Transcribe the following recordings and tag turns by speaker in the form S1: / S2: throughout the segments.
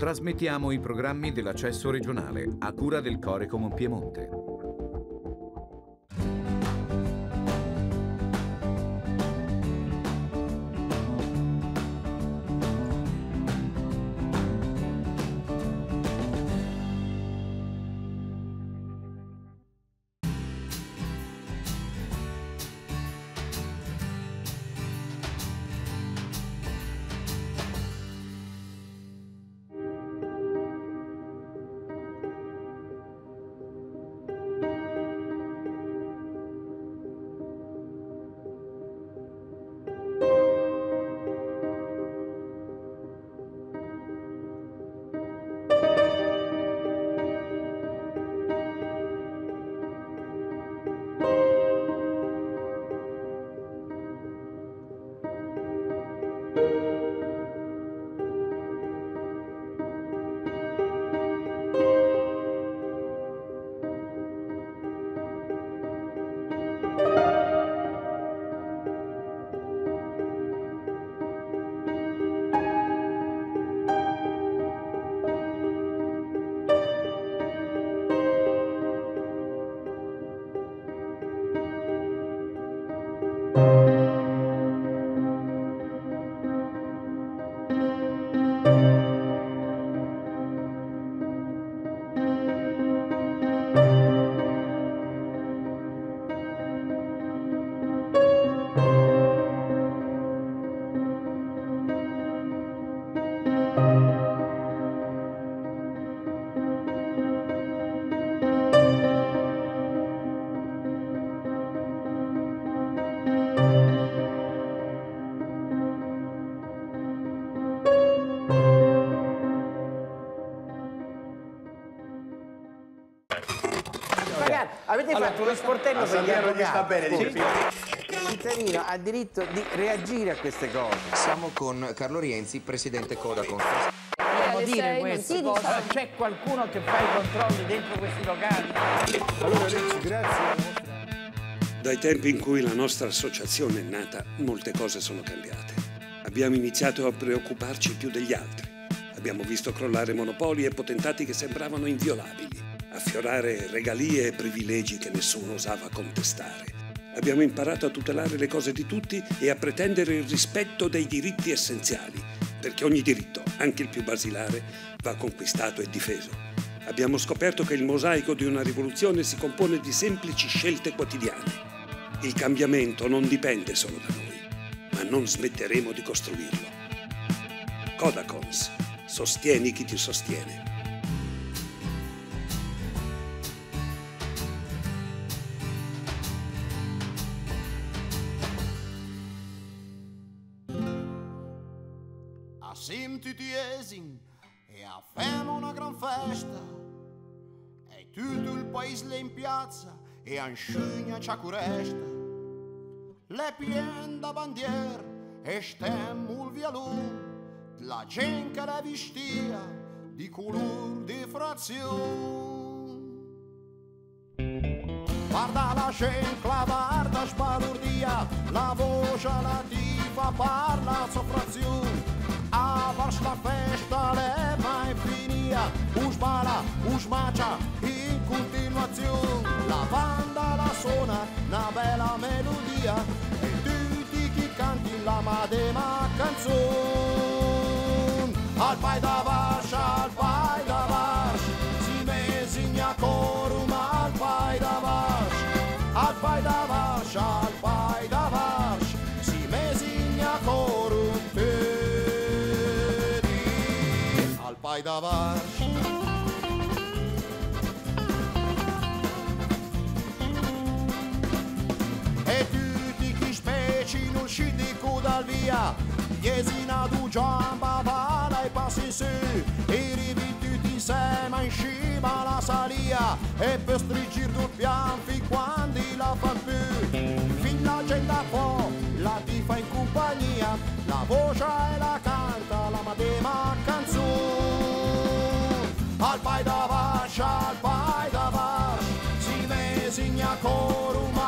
S1: trasmettiamo i programmi dell'accesso regionale a cura del Corecom Piemonte.
S2: Fatto uno sportello per gli
S3: gli sta bene, dice
S2: Il cittadino ha diritto di reagire a queste cose.
S4: Siamo con Carlo Rienzi, presidente Codacon.
S5: Alle
S2: dire questo. C'è qualcuno che fa i controlli dentro questi locali?
S3: Allora Renzi, grazie.
S6: Dai tempi in cui la nostra associazione è nata, molte cose sono cambiate. Abbiamo iniziato a preoccuparci più degli altri. Abbiamo visto crollare monopoli e potentati che sembravano inviolabili, affiorare regalie e privilegi che nessuno osava contestare. Abbiamo imparato a tutelare le cose di tutti e a pretendere il rispetto dei diritti essenziali, perché ogni diritto, anche il più basilare, va conquistato e difeso. Abbiamo scoperto che il mosaico di una rivoluzione si compone di semplici scelte quotidiane. Il cambiamento non dipende solo da noi, ma non smetteremo di costruirlo. Codacons, sostieni chi ti sostiene.
S7: Scugna c'ha curesta le pien da bandiere e stemmo il vialone la gente che la vestia di color di frazione Guarda la gente, la guarda sbalordia, la voce la tifa parla soffrazione. A varš la festa le mai finia, us bala, continuazione. La banda la suona, una bella melodia, e tutti chi canti la madema canzone. Via Iesina du giamba vala e passi su. E rivi insieme in cima alla salia. E per striggir sul pian quando la fa più. Fin la gente po' la ti fa in compagnia. La voce e la canta la madema canzone Al pai da vascia, al pai da vascia Si mesigna corum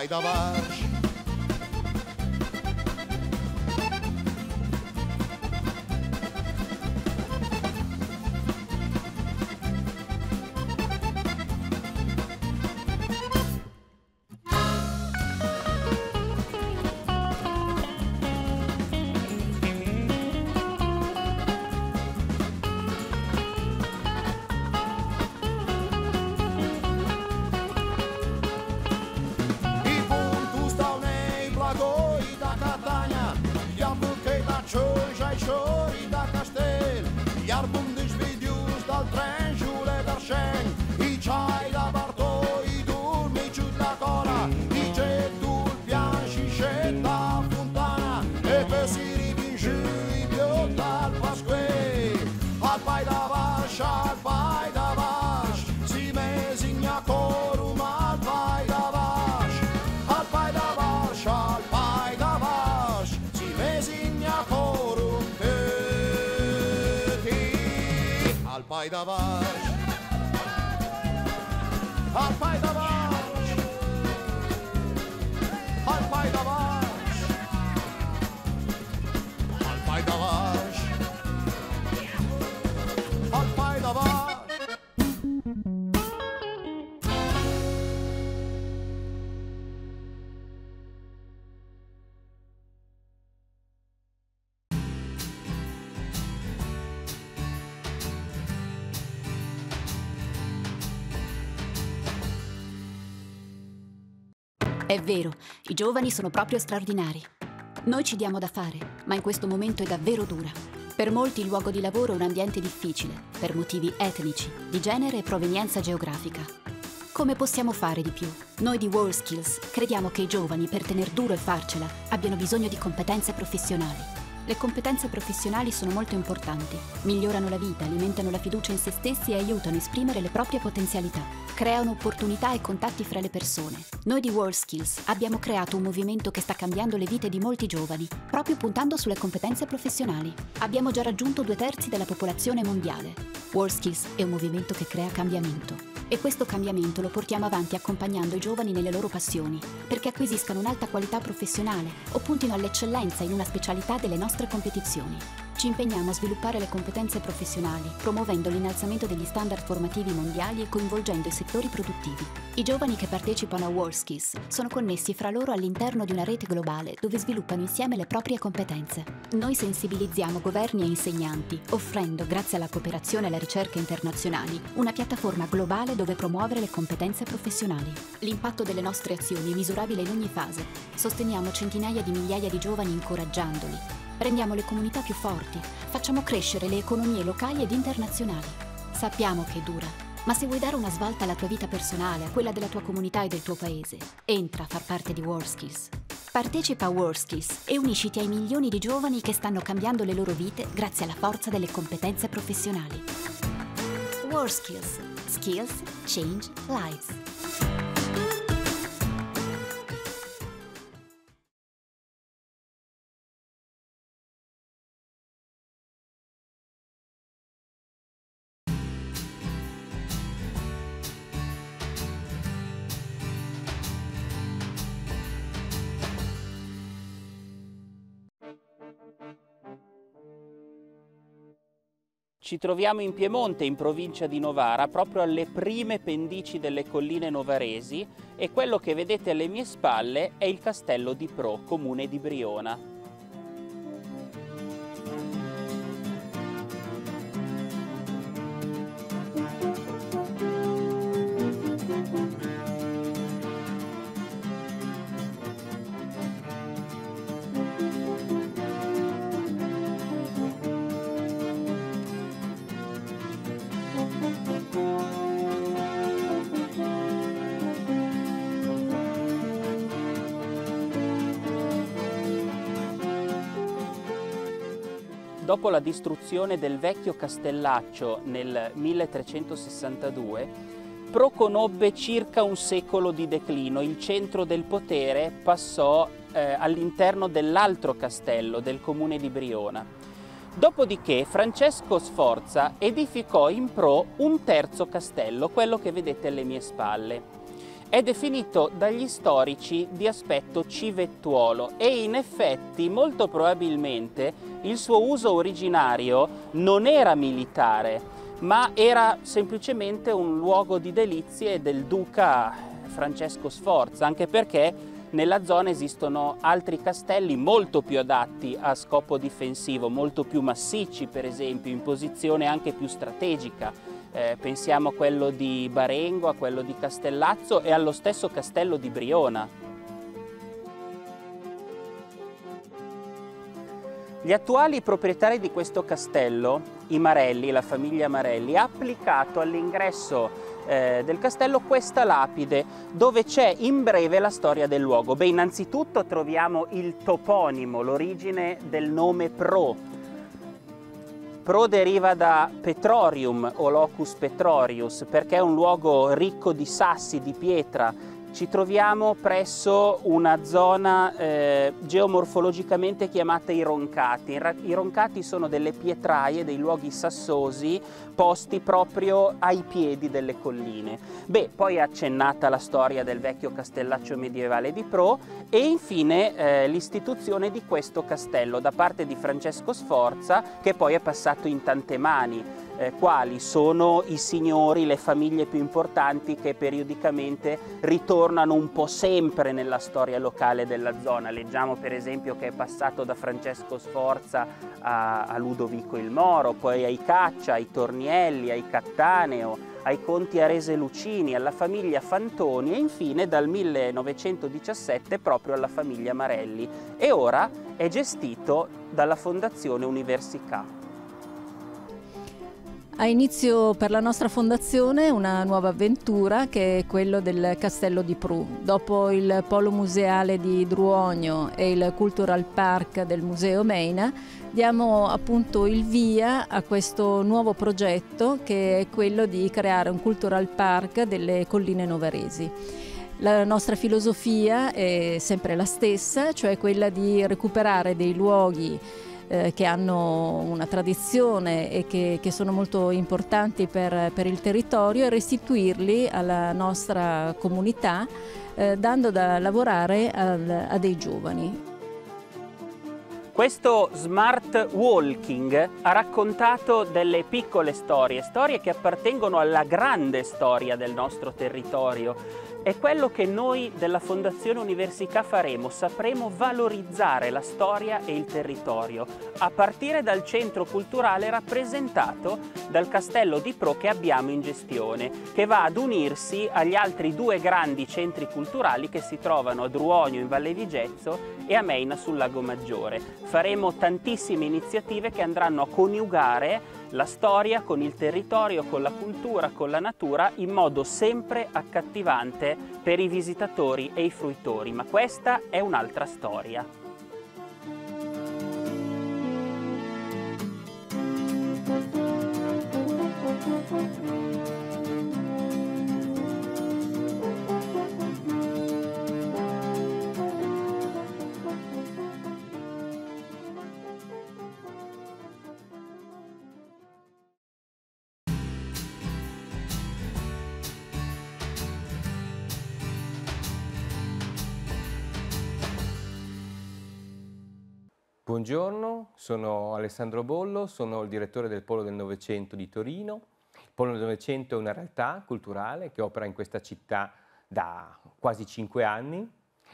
S7: pai da baix.
S5: È vero, i giovani sono proprio straordinari. Noi ci diamo da fare, ma in questo momento è davvero dura. Per molti il luogo di lavoro è un ambiente difficile, per motivi etnici, di genere e provenienza geografica. Come possiamo fare di più? Noi di WorldSkills crediamo che i giovani, per tener duro e farcela, abbiano bisogno di competenze professionali. Le competenze professionali sono molto importanti. Migliorano la vita, alimentano la fiducia in se stessi e aiutano a esprimere le proprie potenzialità. Creano opportunità e contatti fra le persone. Noi di WorldSkills abbiamo creato un movimento che sta cambiando le vite di molti giovani, proprio puntando sulle competenze professionali. Abbiamo già raggiunto due terzi della popolazione mondiale. WorldSkills è un movimento che crea cambiamento. E questo cambiamento lo portiamo avanti accompagnando i giovani nelle loro passioni, perché acquisiscano un'alta qualità professionale o puntino all'eccellenza in una specialità delle nostre competizioni. Ci impegniamo a sviluppare le competenze professionali, promuovendo l'innalzamento degli standard formativi mondiali e coinvolgendo i settori produttivi. I giovani che partecipano a WorldSkills sono connessi fra loro all'interno di una rete globale dove sviluppano insieme le proprie competenze. Noi sensibilizziamo governi e insegnanti, offrendo, grazie alla cooperazione e alla ricerca internazionali, una piattaforma globale dove promuovere le competenze professionali. L'impatto delle nostre azioni è misurabile in ogni fase. Sosteniamo centinaia di migliaia di giovani incoraggiandoli. Rendiamo le comunità più forti, facciamo crescere le economie locali ed internazionali. Sappiamo che è dura, ma se vuoi dare una svolta alla tua vita personale, a quella della tua comunità e del tuo paese, entra a far parte di WorldSkills. Partecipa a WorldSkills e unisciti ai milioni di giovani che stanno cambiando le loro vite grazie alla forza delle competenze professionali. WorldSkills. Skills change lives.
S8: Ci troviamo in Piemonte, in provincia di Novara, proprio alle prime pendici delle colline novaresi e quello che vedete alle mie spalle è il castello di Pro, comune di Briona. Dopo la distruzione del vecchio castellaccio nel 1362, Pro conobbe circa un secolo di declino. Il centro del potere passò eh, all'interno dell'altro castello del comune di Briona. Dopodiché Francesco Sforza edificò in Pro un terzo castello, quello che vedete alle mie spalle. è definito dagli storici di aspetto civettuolo e in effetti molto probabilmente il suo uso originario non era militare, ma era semplicemente un luogo di delizie del duca Francesco Sforza, anche perché nella zona esistono altri castelli molto più adatti a scopo difensivo, molto più massicci per esempio, in posizione anche più strategica eh, pensiamo a quello di Barengo, a quello di Castellazzo e allo stesso castello di Briona. Gli attuali proprietari di questo castello, i Marelli, la famiglia Marelli, ha applicato all'ingresso eh, del castello questa lapide dove c'è in breve la storia del luogo. Beh, innanzitutto troviamo il toponimo, l'origine del nome Pro, Pro deriva da Petrorium o Locus Petrorius perché è un luogo ricco di sassi, di pietra, ci troviamo presso una zona eh, geomorfologicamente chiamata i roncati. I roncati sono delle pietraie, dei luoghi sassosi posti proprio ai piedi delle colline. Beh, poi è accennata la storia del vecchio castellaccio medievale di Pro e infine eh, l'istituzione di questo castello da parte di Francesco Sforza che poi è passato in tante mani eh, quali sono i signori, le famiglie più importanti che periodicamente ritornano un po' sempre nella storia locale della zona. Leggiamo per esempio che è passato da Francesco Sforza a, a Ludovico il Moro, poi ai Caccia, ai Tornielli, ai Cattaneo, ai conti Arese Lucini, alla famiglia Fantoni e infine dal 1917 proprio alla famiglia Marelli e ora è gestito dalla Fondazione Universica.
S9: Ha inizio per la nostra fondazione una nuova avventura che è quello del Castello di Pru. Dopo il polo museale di Druogno e il Cultural Park del Museo Meina, diamo appunto il via a questo nuovo progetto che è quello di creare un Cultural Park delle colline novaresi. La nostra filosofia è sempre la stessa, cioè quella di recuperare dei luoghi eh, che hanno una tradizione e che, che sono molto importanti per, per, il territorio e restituirli alla nostra comunità eh, dando da lavorare al, a dei giovani.
S8: Questo smart walking ha raccontato delle piccole storie, storie che appartengono alla grande storia del nostro territorio. È quello che noi della Fondazione Università faremo, sapremo valorizzare la storia e il territorio, a partire dal centro culturale rappresentato dal Castello di Pro che abbiamo in gestione, che va ad unirsi agli altri due grandi centri culturali che si trovano a Druogno in Valle Vigezzo e a Meina sul Lago Maggiore. Faremo tantissime iniziative che andranno a coniugare la storia con il territorio, con la cultura, con la natura in modo sempre accattivante per i visitatori e i fruitori, ma questa è un'altra storia.
S10: Buongiorno, sono Alessandro Bollo, sono il direttore del Polo del Novecento di Torino. Il Polo del Novecento è una realtà culturale che opera in questa città da quasi cinque anni.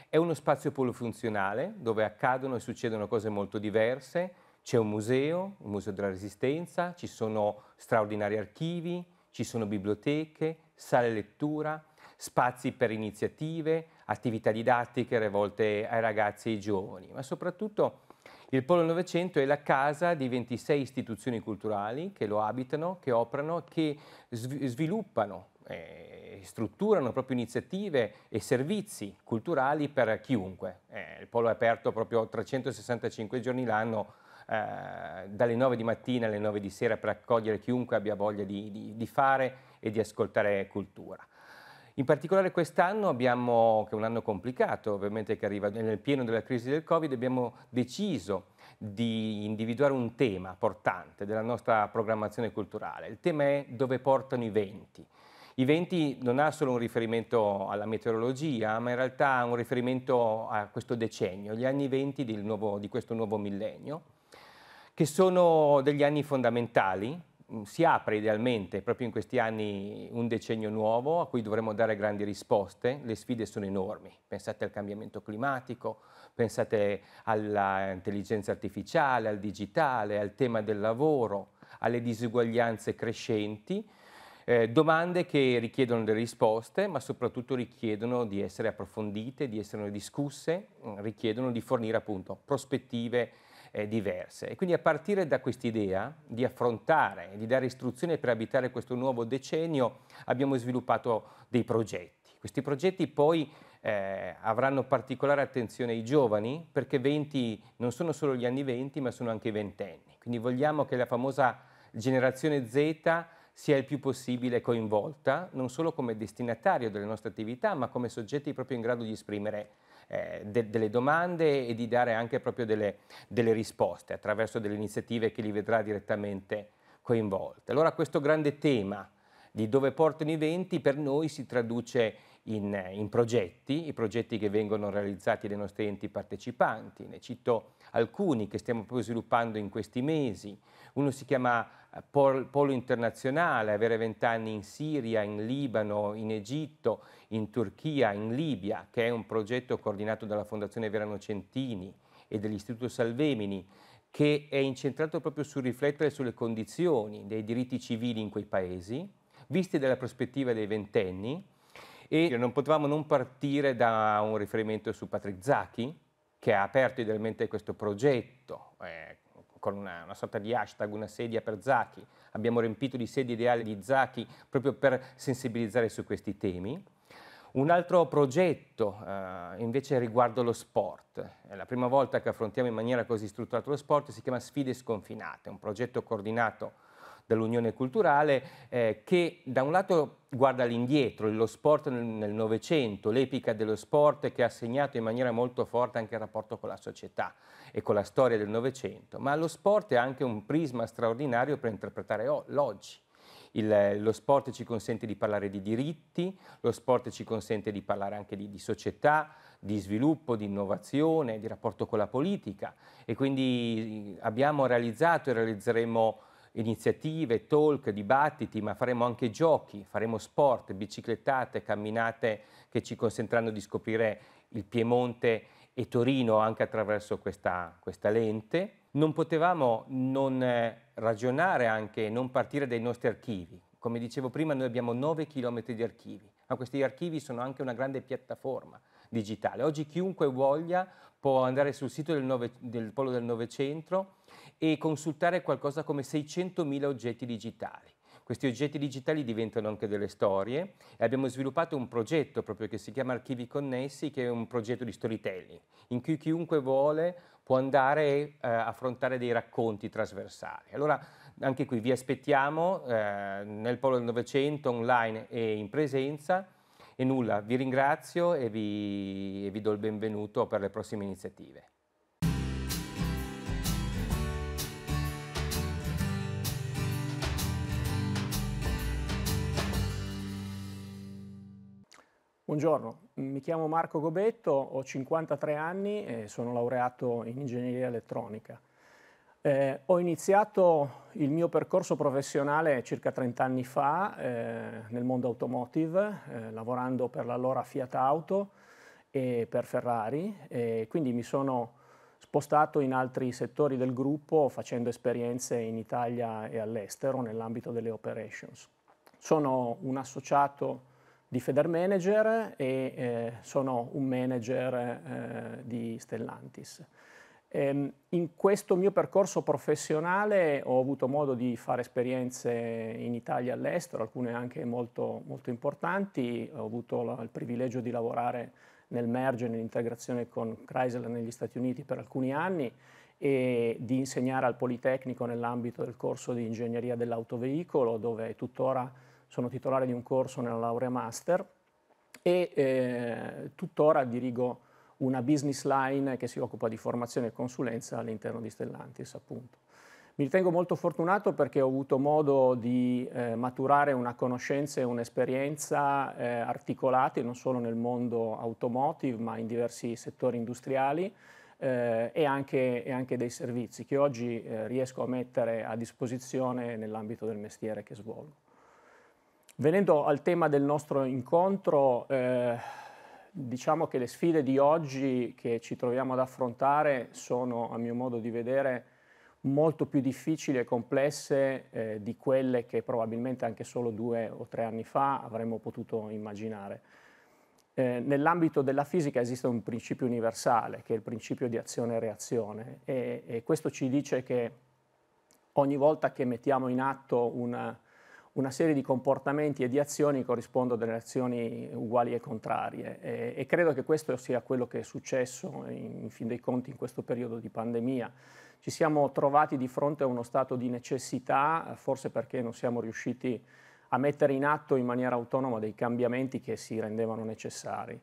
S10: È uno spazio polifunzionale dove accadono e succedono cose molto diverse. C'è un museo, il Museo della Resistenza, ci sono straordinari archivi, ci sono biblioteche, sale lettura, spazi per iniziative, attività didattiche rivolte ai ragazzi e ai giovani, ma soprattutto il Polo Novecento è la casa di 26 istituzioni culturali che lo abitano, che operano, che sviluppano e strutturano proprio iniziative e servizi culturali per chiunque. Eh, il Polo è aperto proprio 365 giorni l'anno, eh, dalle 9 di mattina alle 9 di sera per accogliere chiunque abbia voglia di, di, di fare e di ascoltare cultura. In particolare quest'anno abbiamo, che è un anno complicato, ovviamente che arriva nel pieno della crisi del Covid, abbiamo deciso di individuare un tema portante della nostra programmazione culturale. Il tema è dove portano i venti. I venti non ha solo un riferimento alla meteorologia, ma in realtà ha un riferimento a questo decennio, gli anni venti di questo nuovo millennio, che sono degli anni fondamentali. Mm, si apre idealmente proprio in questi anni un decennio nuovo a cui dovremo dare grandi risposte. Le sfide sono enormi. Pensate al cambiamento climatico, pensate all'intelligenza artificiale, al digitale, al tema del lavoro, alle disuguaglianze crescenti eh, domande che richiedono delle risposte, ma soprattutto richiedono di essere approfondite, di essere discusse, mm, richiedono di fornire appunto prospettive eh, diverse. E quindi a partire da quest'idea di affrontare, di dare istruzioni per abitare questo nuovo decennio, abbiamo sviluppato dei progetti. Questi progetti poi eh, avranno particolare attenzione ai giovani perché 20 non sono solo gli anni 20 ma sono anche i ventenni. Quindi vogliamo che la famosa generazione Z sia il più possibile coinvolta, non solo come destinatario delle nostre attività, ma come soggetti proprio in grado di esprimere eh, de delle domande e di dare anche proprio delle, delle risposte attraverso delle iniziative che li vedrà direttamente coinvolte. Allora questo grande tema di dove portano i venti per noi si traduce in, in, progetti, i progetti che vengono realizzati dai nostri enti partecipanti. Ne cito alcuni che stiamo proprio sviluppando in questi mesi. Uno si chiama polo internazionale, avere vent'anni in Siria, in Libano, in Egitto, in Turchia, in Libia, che è un progetto coordinato dalla Fondazione Verano Centini e dell'Istituto Salvemini, che è incentrato proprio sul riflettere sulle condizioni dei diritti civili in quei paesi, viste dalla prospettiva dei ventenni, e non potevamo non partire da un riferimento su Patrick Zacchi, che ha aperto idealmente questo progetto, eh, con una, una, sorta di hashtag, una sedia per Zaki. Abbiamo riempito di sedie ideali di Zaki proprio per sensibilizzare su questi temi. Un altro progetto eh, invece riguardo lo sport. È la prima volta che affrontiamo in maniera così strutturata lo sport, si chiama Sfide Sconfinate, un progetto coordinato dall'Unione Culturale, eh, che da un lato guarda all'indietro, lo sport nel Novecento, l'epica dello sport che ha segnato in maniera molto forte anche il rapporto con la società e con la storia del Novecento, ma lo sport è anche un prisma straordinario per interpretare l'oggi. Il, lo sport ci consente di parlare di diritti, lo sport ci consente di parlare anche di, di società, di sviluppo, di innovazione, di rapporto con la politica e quindi abbiamo realizzato e realizzeremo iniziative, talk, dibattiti, ma faremo anche giochi, faremo sport, biciclettate, camminate che ci consentiranno di scoprire il Piemonte e Torino anche attraverso questa, questa lente. Non potevamo non eh, ragionare anche, non partire dai nostri archivi. Come dicevo prima, noi abbiamo 9 km di archivi, ma questi archivi sono anche una grande piattaforma digitale. Oggi chiunque voglia può andare sul sito del, nove, del Polo del Novecento e consultare qualcosa come 600.000 oggetti digitali. Questi oggetti digitali diventano anche delle storie e abbiamo sviluppato un progetto proprio che si chiama Archivi Connessi, che è un progetto di storytelling, in cui chiunque vuole può andare e eh, affrontare dei racconti trasversali. Allora, anche qui vi aspettiamo eh, nel Polo del Novecento, online e in presenza. E nulla, vi ringrazio e vi, e vi do il benvenuto per le prossime iniziative.
S11: Buongiorno, mi chiamo Marco Gobetto, ho 53 anni e sono laureato in ingegneria elettronica. Eh, ho iniziato il mio percorso professionale circa 30 anni fa eh, nel mondo automotive, eh, lavorando per l'allora Fiat Auto e per Ferrari, e quindi mi sono spostato in altri settori del gruppo facendo esperienze in Italia e all'estero nell'ambito delle operations. Sono un associato di Federmanager e eh, sono un manager eh, di Stellantis. Ehm, in questo mio percorso professionale ho avuto modo di fare esperienze in Italia e all'estero, alcune anche molto, molto importanti. Ho avuto il privilegio di lavorare nel merge, nell'integrazione con Chrysler negli Stati Uniti per alcuni anni e di insegnare al Politecnico nell'ambito del corso di ingegneria dell'autoveicolo, dove tuttora sono titolare di un corso nella laurea master e eh, tuttora dirigo una business line che si occupa di formazione e consulenza all'interno di Stellantis appunto. Mi ritengo molto fortunato perché ho avuto modo di eh, maturare una conoscenza e un'esperienza eh, articolate non solo nel mondo automotive ma in diversi settori industriali eh, e, anche, e, anche, dei servizi che oggi eh, riesco a mettere a disposizione nell'ambito del mestiere che svolgo. Venendo al tema del nostro incontro, eh, diciamo che le sfide di oggi che ci troviamo ad affrontare sono, a mio modo di vedere, molto più difficili e complesse eh, di quelle che probabilmente anche solo due o tre anni fa avremmo potuto immaginare. Eh, nell'ambito della fisica esiste un principio universale, che è il principio di azione e reazione, e, e questo ci dice che ogni volta che mettiamo in atto una, una serie di comportamenti e di azioni corrispondono delle azioni uguali e contrarie e, e, credo che questo sia quello che è successo in, in fin dei conti in questo periodo di pandemia. Ci siamo trovati di fronte a uno stato di necessità, forse perché non siamo riusciti a mettere in atto in maniera autonoma dei cambiamenti che si rendevano necessari.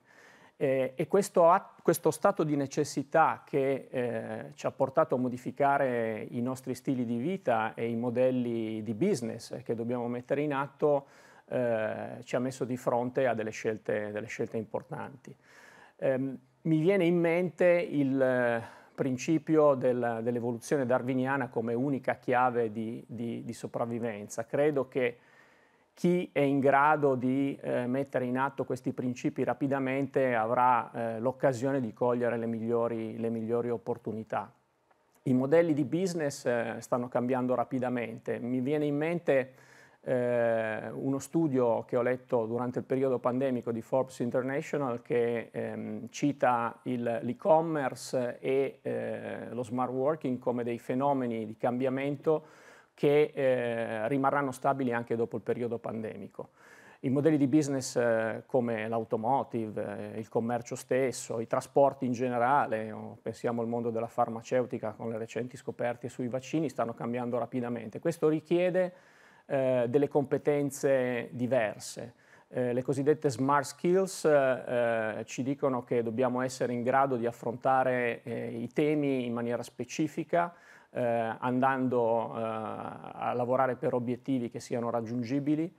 S11: Eh, e questo, questo, stato di necessità che eh, ci ha portato a modificare i nostri stili di vita e i modelli di business che dobbiamo mettere in atto eh, ci ha messo di fronte a delle scelte, delle scelte importanti. Ehm, mi viene in mente il eh, principio del, dell'evoluzione darwiniana come unica chiave di, di, di sopravvivenza. Credo che chi è in grado di eh, mettere in atto questi principi rapidamente avrà eh, l'occasione di cogliere le migliori, le migliori, opportunità. I modelli di business eh, stanno cambiando rapidamente. Mi viene in mente eh, uno studio che ho letto durante il periodo pandemico di Forbes International che ehm, cita l'e-commerce e eh, lo smart working come dei fenomeni di cambiamento che eh, rimarranno stabili anche dopo il periodo pandemico. I modelli di business eh, come l'automotive, eh, il commercio stesso, i trasporti in generale, pensiamo al mondo della farmaceutica con le recenti scoperte sui vaccini, stanno cambiando rapidamente. Questo richiede eh, delle competenze diverse. Eh, le cosiddette smart skills eh, ci dicono che dobbiamo essere in grado di affrontare i temi in maniera specifica, eh, andando eh, a lavorare per obiettivi che siano raggiungibili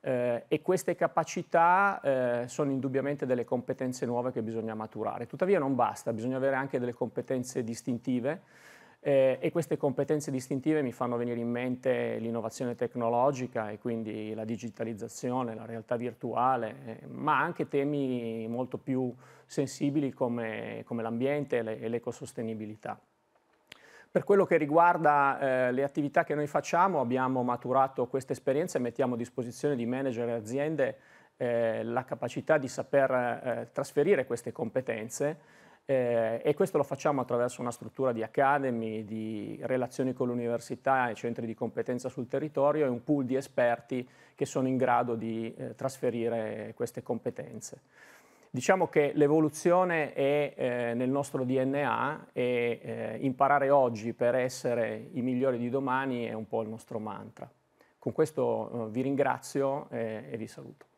S11: eh, e queste capacità eh, sono indubbiamente delle competenze nuove che bisogna maturare. Tuttavia non basta, bisogna avere anche delle competenze distintive eh, e queste competenze distintive mi fanno venire in mente l'innovazione tecnologica e quindi la digitalizzazione, la realtà virtuale, eh, ma anche temi molto più sensibili come, come l'ambiente e l'ecosostenibilità. Per quello che riguarda eh, le attività che noi facciamo, abbiamo maturato questa esperienza e mettiamo a disposizione di manager e aziende eh, la capacità di saper eh, trasferire queste competenze eh, e questo lo facciamo attraverso una struttura di academy, di relazioni con l'università e centri di competenza sul territorio e un pool di esperti che sono in grado di eh, trasferire queste competenze. Diciamo che l'evoluzione è eh, nel nostro DNA e eh, imparare oggi per essere i migliori di domani è un po' il nostro mantra. Con questo eh, vi ringrazio e vi saluto.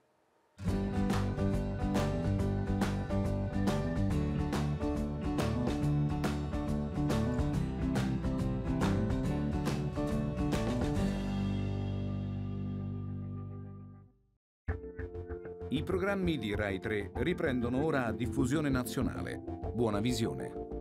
S1: I programmi di Rai 3 riprendono ora a diffusione nazionale. Buona visione.